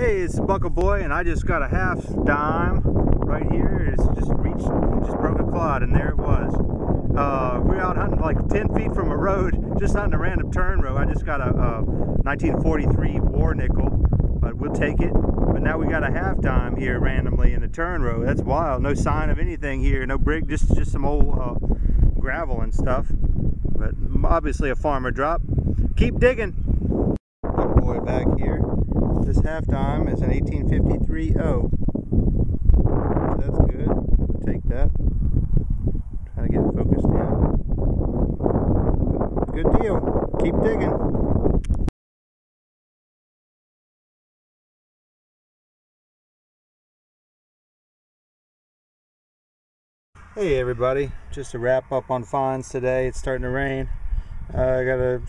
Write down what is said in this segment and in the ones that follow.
Hey, it's Buckle Boy, and I just got a half dime right here. It's just reached, just broke a clod, and there it was. Uh, we're out hunting like 10 feet from a road, just hunting a random turn row. I just got a, a 1943 war nickel, but we'll take it. But now we got a half dime here randomly in the turn row. That's wild. No sign of anything here. No brick, just just some old uh, gravel and stuff. But obviously a farmer drop. Keep digging. Buckle Boy back here. This half dime is an 1853 O. So that's good. Take that. Try to get it focused in. Good deal. Keep digging. Hey everybody, just to wrap up on finds today. It's starting to rain. Uh, I got a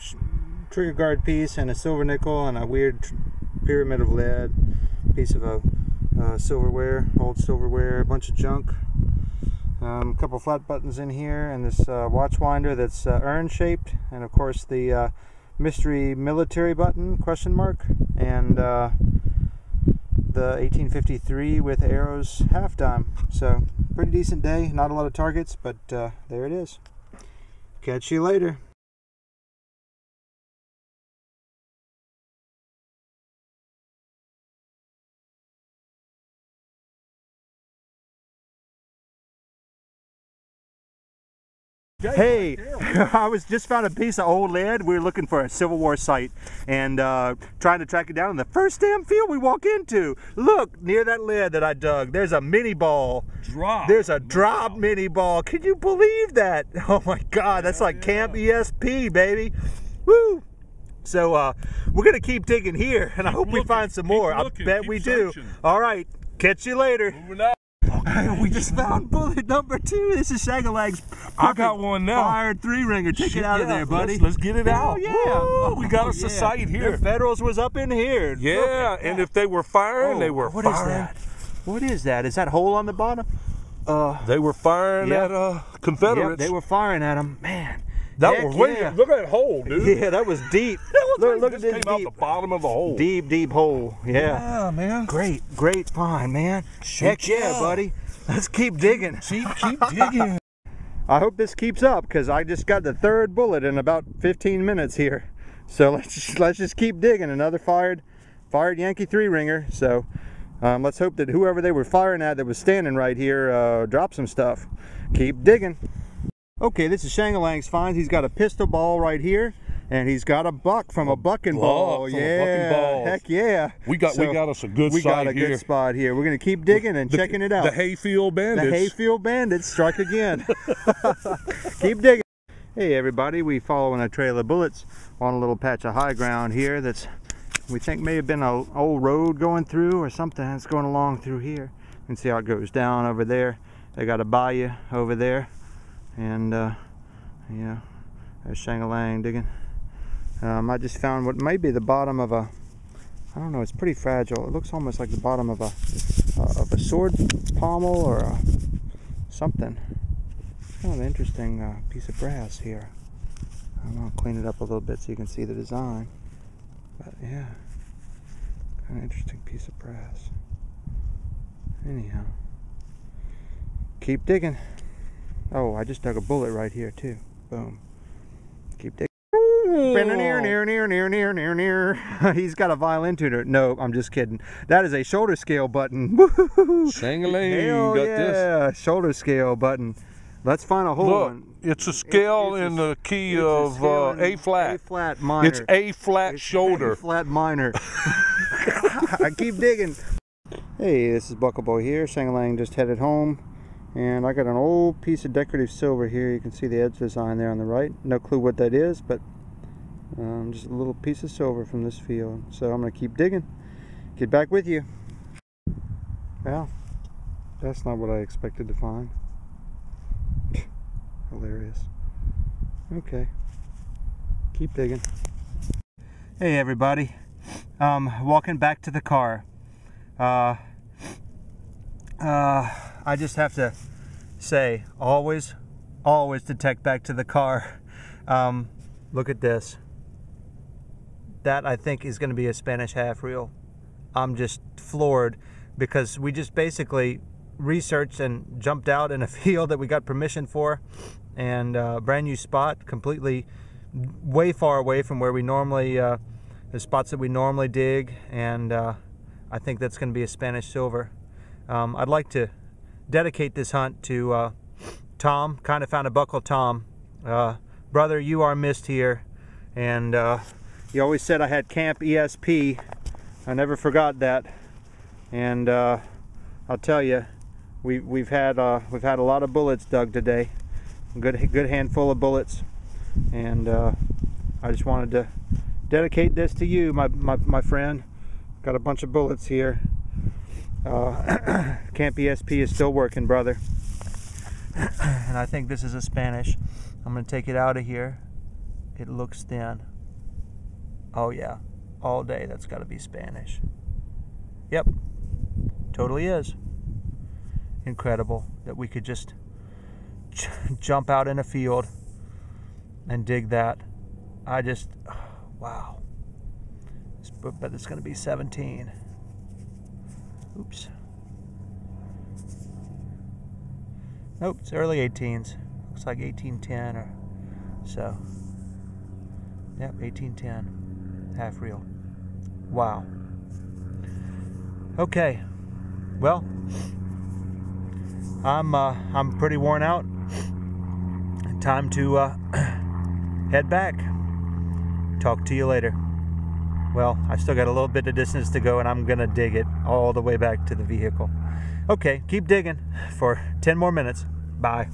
trigger guard piece and a silver nickel and a weird pyramid of lead, piece of a uh, silverware, old silverware, a bunch of junk. Um, a couple flat buttons in here and this uh, watch winder that's uh, urn shaped and of course the uh, mystery military button question mark and uh, the 1853 with arrows half dime. So pretty decent day not a lot of targets but uh, there it is. Catch you later Hey, I was just found a piece of old lead. We were looking for a Civil War site and uh, trying to track it down. And the first damn field we walk into, look near that lead that I dug. There's a minie ball. Drop. There's a drop minie ball. Can you believe that? Oh my God, that's Yeah, like yeah. Camp ESP, baby. Woo! So uh, we're gonna keep digging here, and I hope we find some more. looking, I bet we searching. do. All right, catch you later. Out. we just found bullet number two. This is Shangalang's. I got one now. Fired three ringer. Take it out of there, buddy. Let's, let's get it out. yeah. Woo, we got Oh, a yeah. here. The Federals was up in here. Yeah, and if they were firing, they Oh, were What is firing. that? What is that? Is that hole on the bottom? Uh, They were firing Yeah. at uh, yep, Confederates. they were firing at them. Man. That heck was way. yeah. Look at that hole, dude. Yeah, that was deep. Look, look at this came out deep, the bottom of the hole. deep, deep hole. Yeah. Yeah, man. Great, great find, man. Heck yeah, yeah. buddy. Let's keep digging. Keep, keep digging. I hope this keeps up because I just got the third bullet in about 15 minutes here. So let's just, let's just keep digging. Another fired, fired Yankee three ringer. So um, let's hope that whoever they were firing at that was standing right here uh, dropped some stuff. Keep digging. Okay, this is Shangalang's finds. He's got a pistol ball right here, and he's got a buck from a bucking buck ball. yeah, bucking heck yeah. We got we got us a good we got a here. good spot here. We're gonna keep digging and The- checking it out. The Hayfield Bandits. The Hayfield Bandits strike again. Keep digging. Hey everybody, we following a trail of bullets on a little patch of high ground here that's we think may have been an old road going through or something that's going along through here. Can see how it goes down over there. They got a bayou over there. And uh, yeah, there's Shangalang digging. Um, I just found what may be the bottom of a I don't know, it's pretty fragile. It looks almost like the bottom of a uh, of a sword pommel or a, something. Kind of an interesting uh, piece of brass here. I'm gonna clean it up a little bit so you can see the design. But yeah, kind of interesting piece of brass. Anyhow, keep digging. Oh, I just dug a bullet right here too. Boom. Keep digging. Near, near, near, near, near, near, near. He's got a violin tuner. No, I'm just kidding. That is a shoulder scale button. Woo-hoo-hoo. Hell got yeah, this. shoulder scale button. Let's find a whole Look, in- it's a scale it's a- in the key it's a of uh, A flat. A flat minor. It's A flat It's shoulder. A flat minor. I keep digging. Hey, this is Buckle Boy here. Shangalang just headed home. And I got an old piece of decorative silver here. You can see the edge design there on the right. No clue what that is, but um, just a little piece of silver from this field. So I'm to keep digging. Get back with you. Well, that's not what I expected to find. Hilarious. Okay. Keep digging. Hey everybody. Um, walking back to the car. Uh, uh, I just have to say, always, always detect back to the car. Um, look at this. That I think is going to be a Spanish half real. I'm just floored because we just basically researched and jumped out in a field that we got permission for and uh, brand new spot completely way far away from where we normally uh, the spots that we normally dig and uh, I think that's going to be a Spanish silver. Um, I'd like to dedicate this hunt to uh, Tom. Kind of found a buckle Tom. Uh, brother you are missed here and you always said I had camp ESP I never forgot that. And uh, I'll tell you we, we've had uh, we've had a lot of bullets dug today. Good good handful of bullets. And uh, I just wanted to dedicate this to you my, my, my friend. Got a bunch of bullets here. Uh, Camp ESP is still working brother. And I think this is a Spanish. I'm gonna take it out of here. It looks thin oh yeah all day that's got to be Spanish yep totally is incredible that we could just jump out in a field and dig that. I just, wow. But it's going to be 17. Oops. Nope, it's early 18s. Looks like 1810 or so. Yep, 1810. Half real. Wow. Okay. Well, I'm uh, I'm pretty worn out. Time to uh, head back. Talk to you later. Well, I still got a little bit of distance to go, and I'm gonna dig it all the way back to the vehicle. Okay, keep digging for 10 more minutes. Bye.